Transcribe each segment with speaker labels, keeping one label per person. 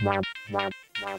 Speaker 1: Wow, wow, wow.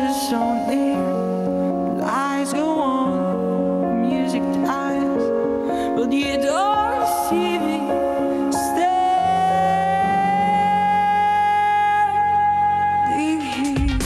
Speaker 1: It's only lies go on, music dies, but you don't see me standing here.